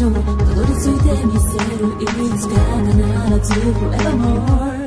所もたどり着いてみせる。いつか必ず forevermore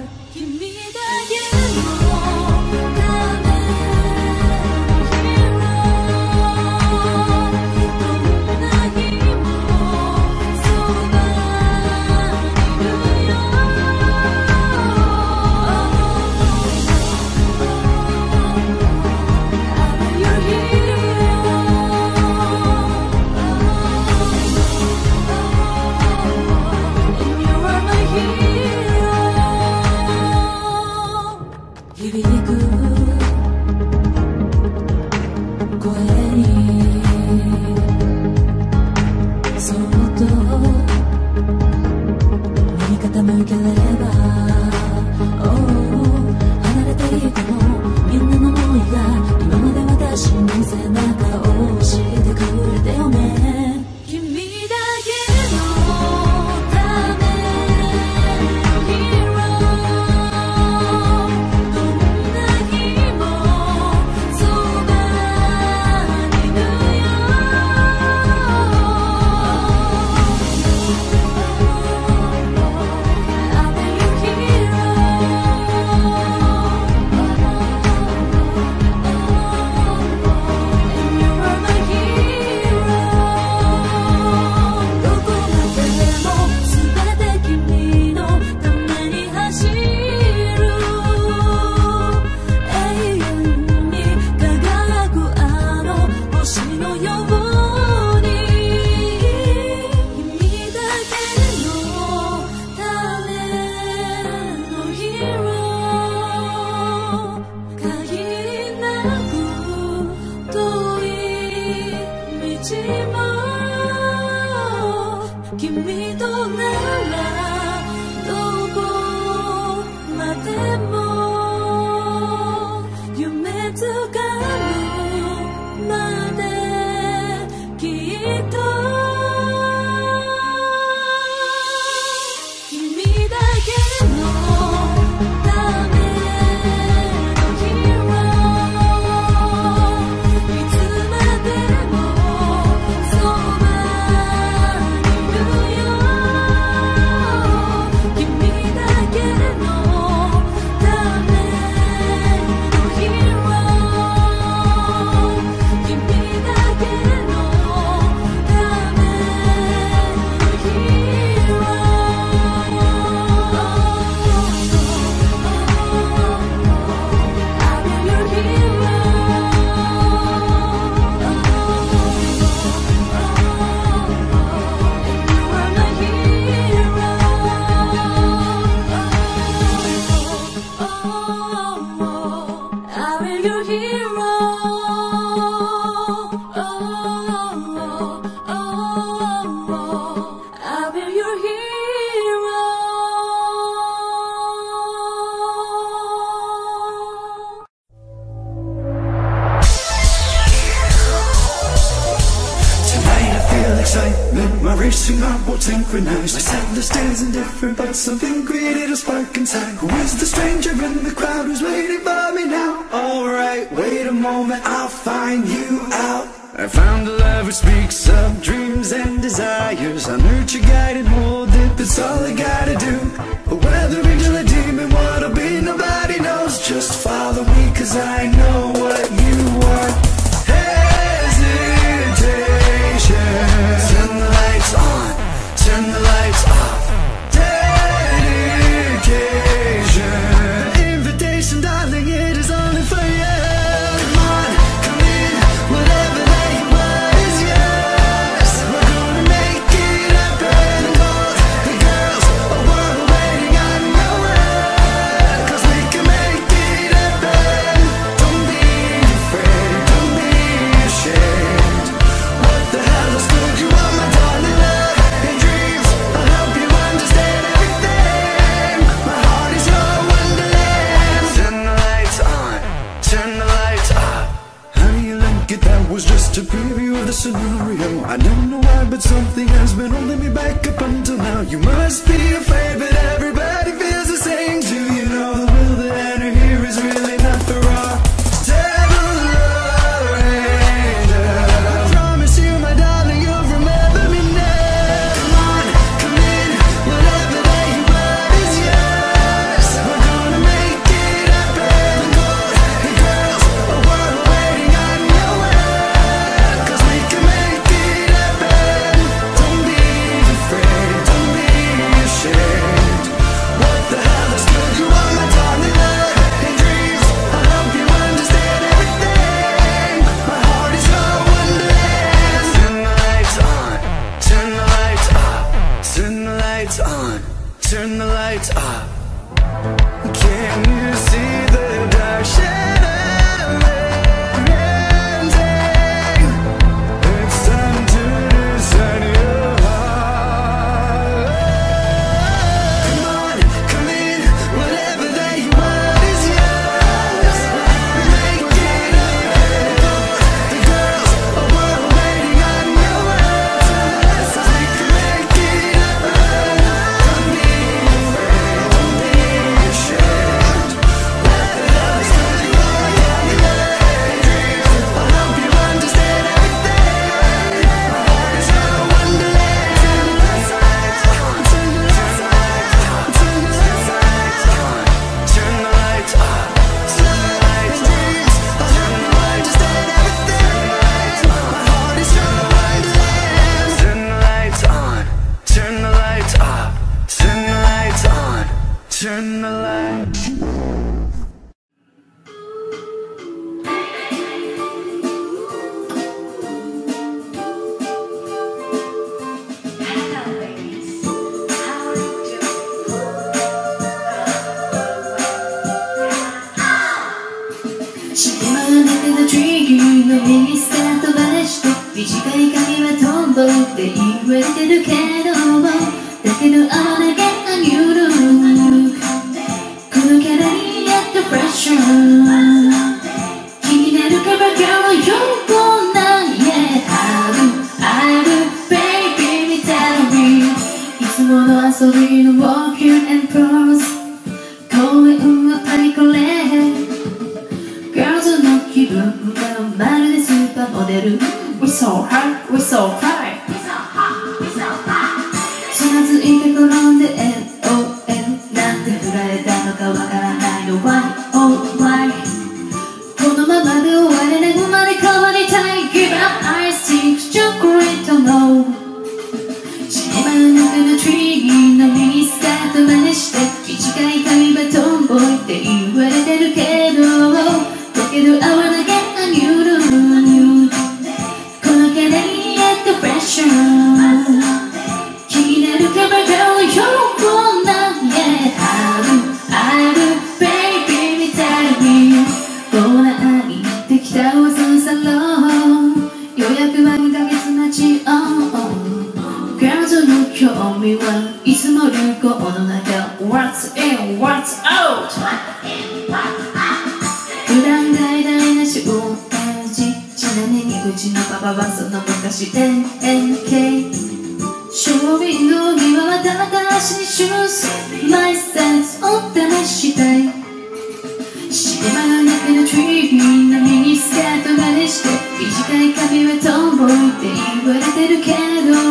synchronized. My The of stays indifferent, but something great it'll spark inside. thousand salon 予約は2ヶ月待ち oh, oh. 彼女の興味はいつも流行の中 What's in, what's out? What's in, what's out? 普段大々なしを演じちなみにうちのパパはその昔で、え little candle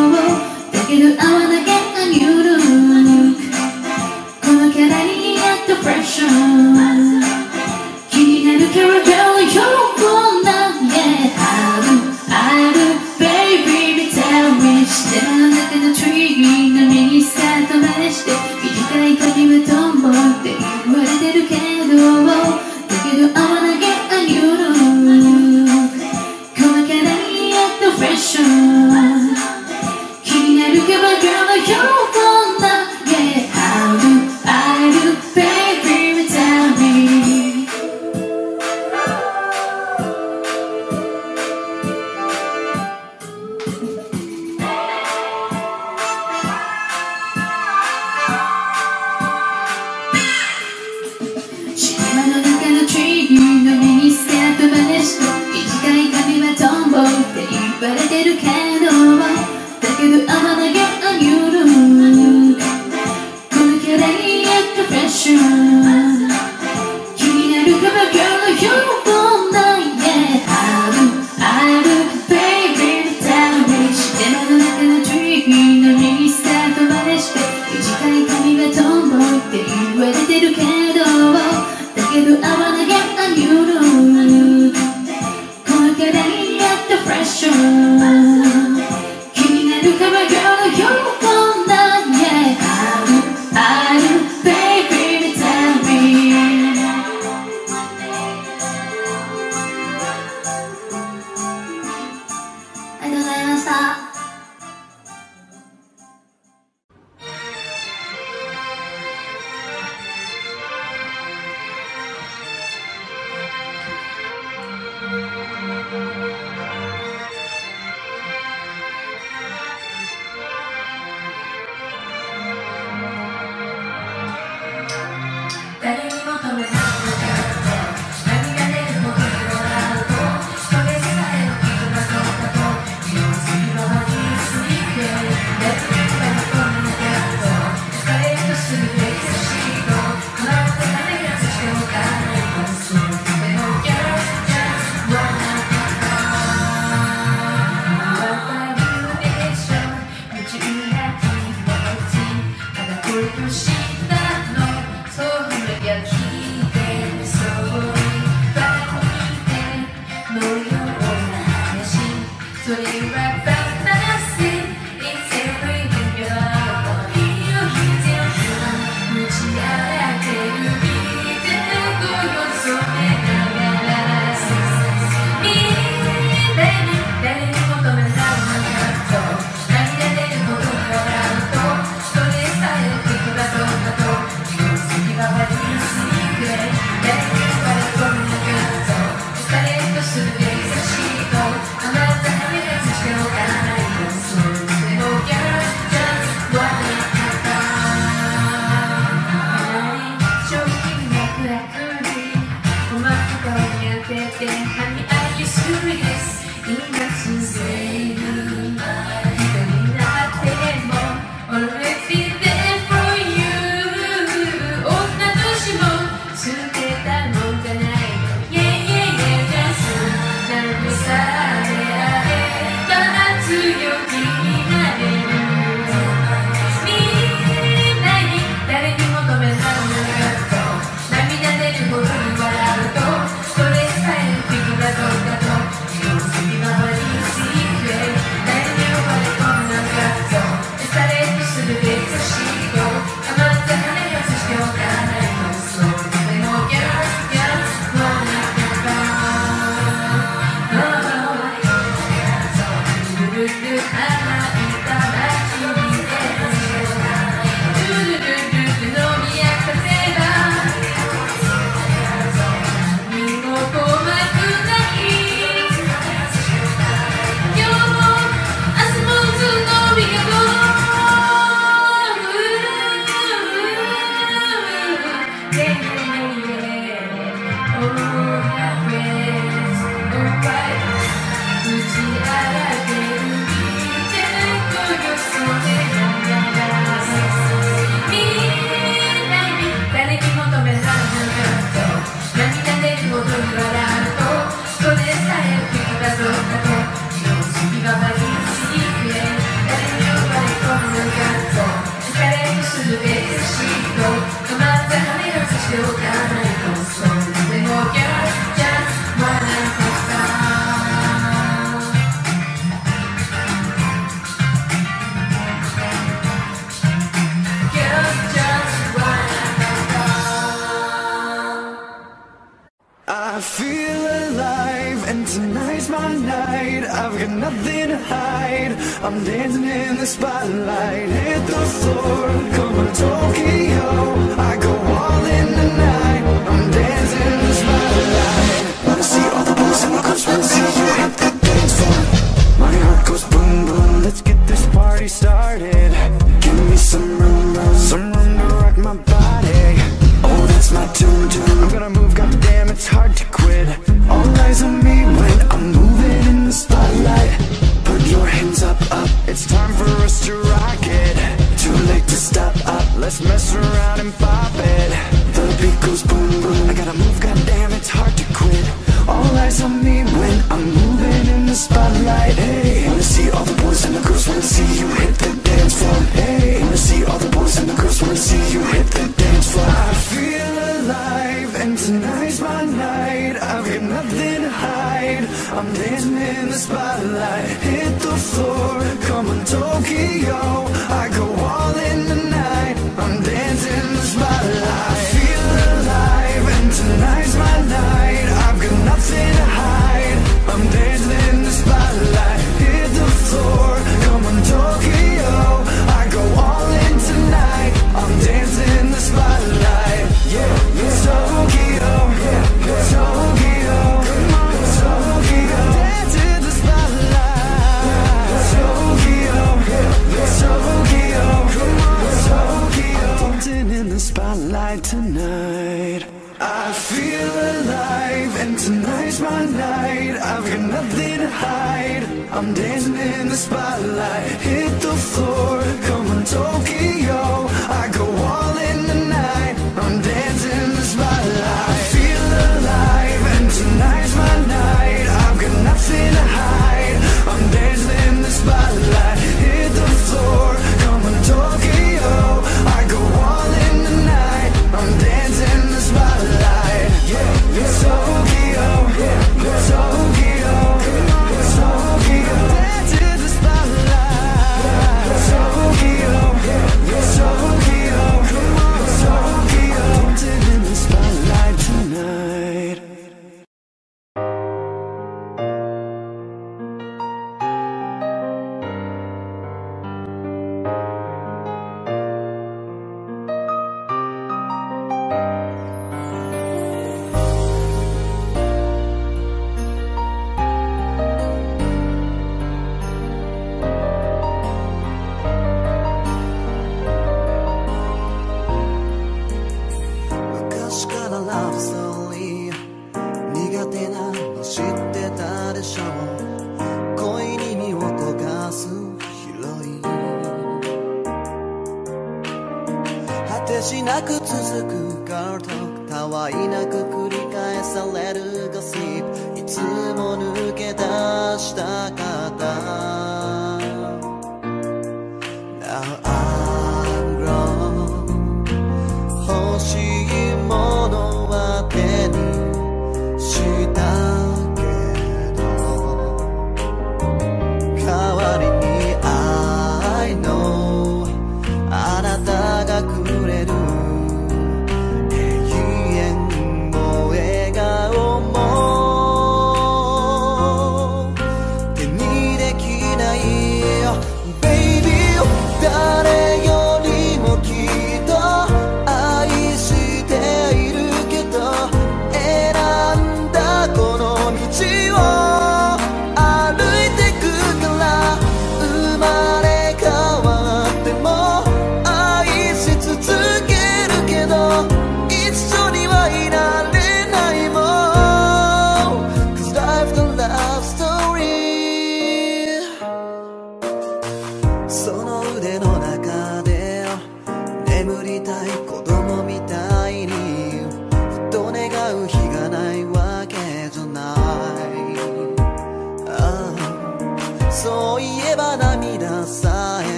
love.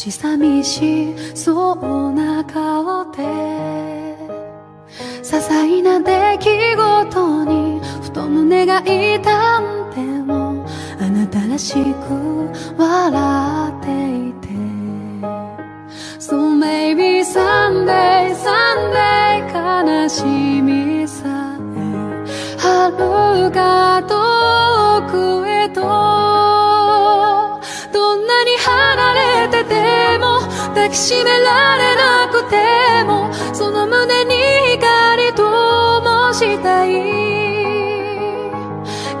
し寂しそうな顔で些細な出来事にふと胸が痛んでもあなたらしく笑っていて So maybe someday, someday 悲しみさえ遥か抱きしめられなくてもその胸に光ともしたい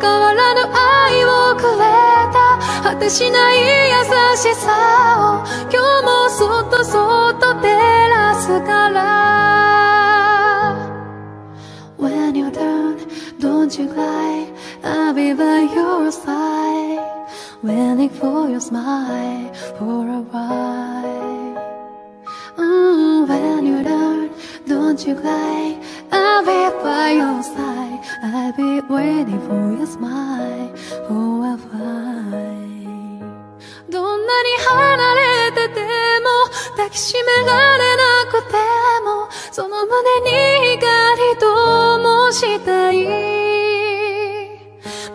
変わらぬ愛をくれた果てしない優しさを今日もそっとそっと照らすから When you're done, don't you cry I'll be by your side Waiting for your smile for a while You're done, don't you cry. I'll be by your side. I'll be waiting for your smile for a while. どんなに離れてても抱きしめられなくてもその胸に光ともしたい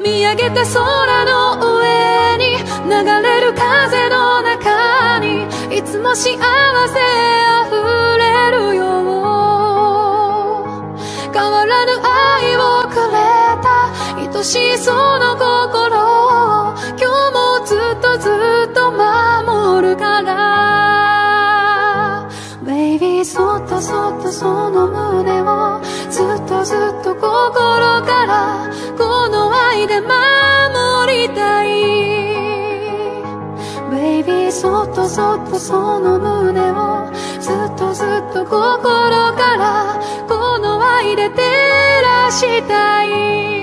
見上げて空の上に流れる風の中にいつも幸せあしその心を今日もずっとずっと守るから。Baby そっとそっとその胸をずっとずっと心からこの愛で守りたい。Baby そっとそっとその胸をずっとずっと心からこの愛で照らしたい。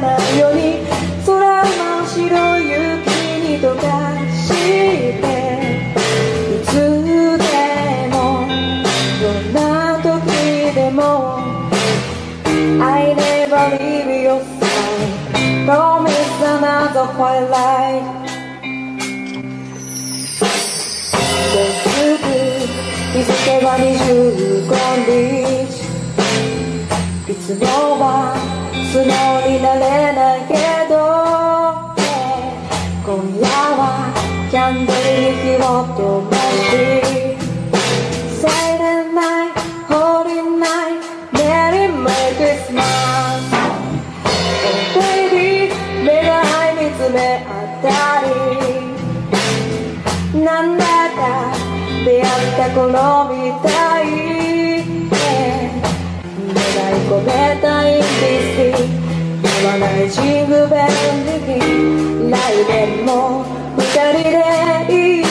らないように空の白い雪に溶かしていつでもどんな時でも I never leave your side Promise another white light 日付は25日いつもはつもりなれないけど。今夜はキャンドルに火を灯しサイレンナイホーリーナイメリーメイクリスマスベイビー目が合い見つめ合ったり。なんだか出会った頃みたい。ないたビスわないジングベンルギー来年も二人でいい。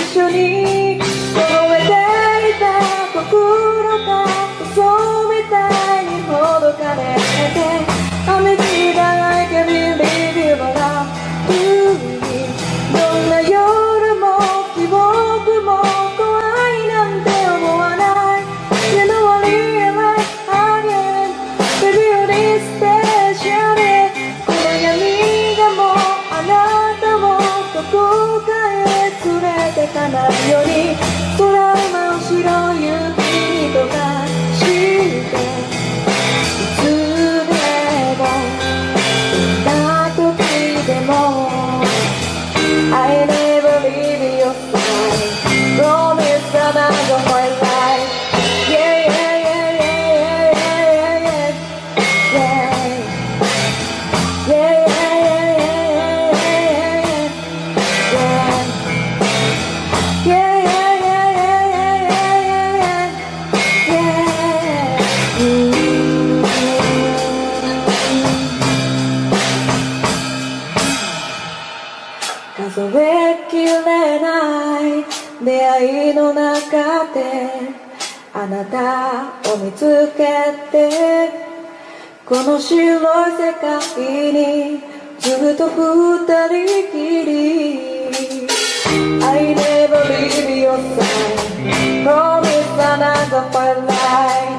この白い世界にずっと二人きり I never leave your side Promise another for life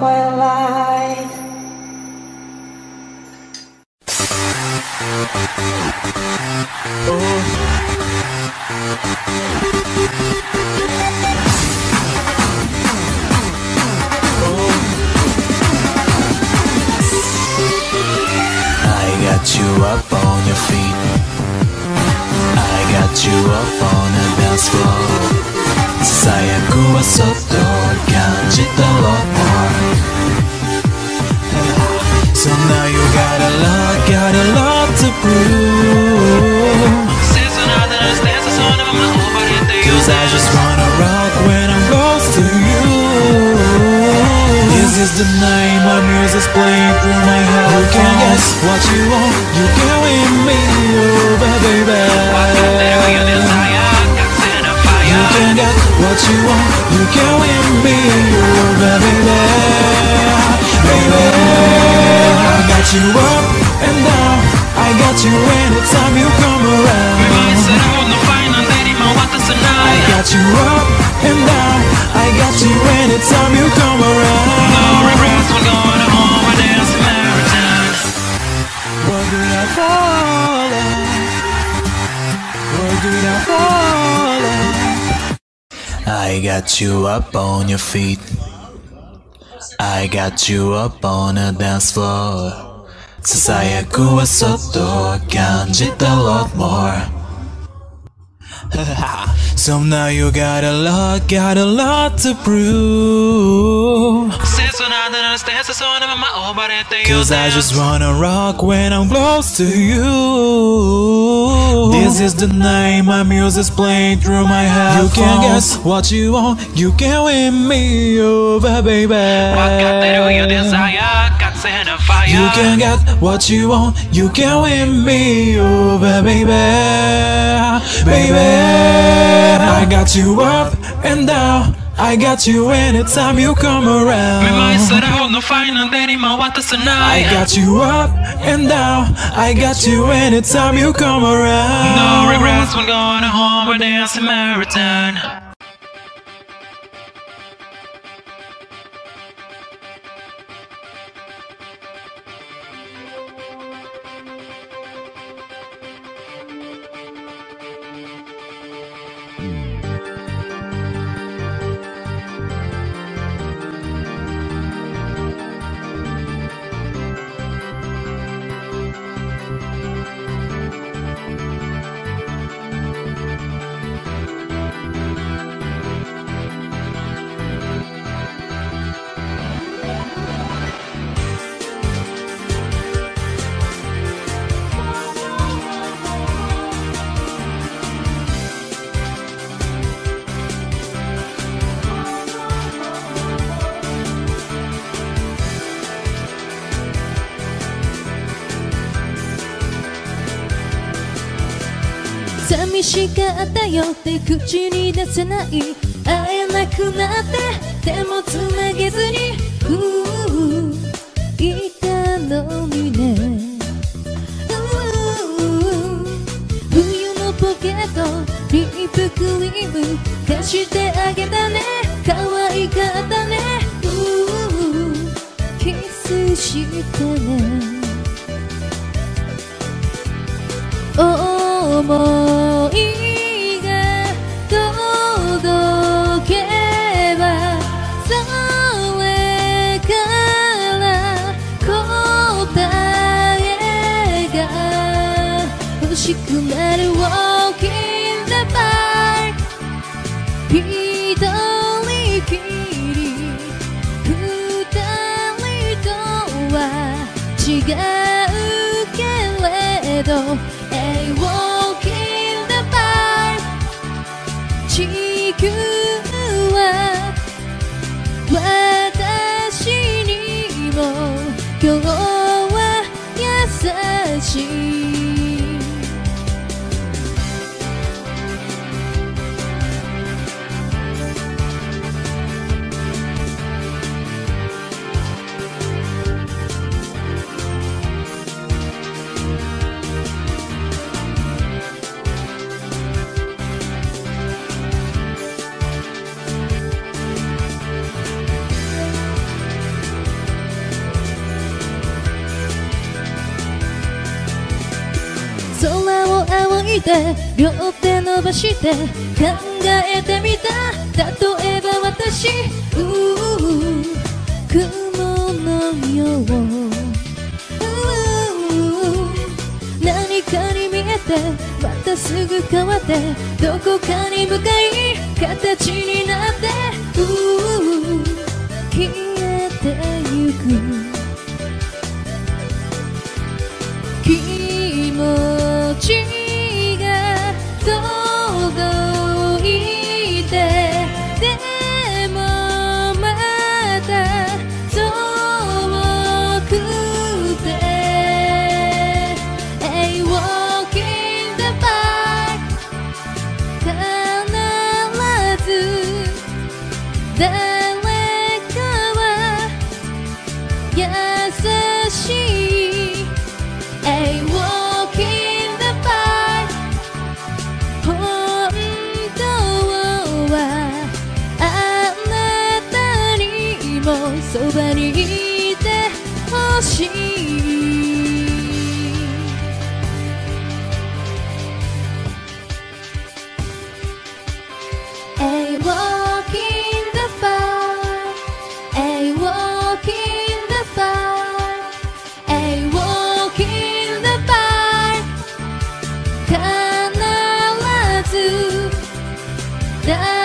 while I. Oh. you up on your feet I got you up on the dance floor so now you got a lot, got a lot to prove. Cause I just wanna rock when I'm close to you. This is the night my music's playing through my head You can guess what you want, you can win me over baby. You can get what you want, you can win me over Baby you up and down I got you anytime you come around I got you up and down. I got you anytime you come around. No regrets when gonna home and dancing marathon. What did I follow? What did I follow? I got you up on your feet. I got you up on the dance floor. Since I a soto, can't it a lot more. so now you got a lot, got a lot to prove. Cause I just wanna rock when I'm close to you. This is the name my music's playing through my head. You can guess what you want, you can win me over, baby. You can get what you want, you can win me over, baby. Baby, I got you up and down. I got you anytime you come around. I got you up and down. I got you anytime you come around. No regrets when going home or dancing marathon. しかったよって口に出せない。会えなくなって手もつなげずに両手伸ばして考えてみた。例えば私。雲のよう。何かに見えてまたすぐ変わってどこかに向かい形になって。 나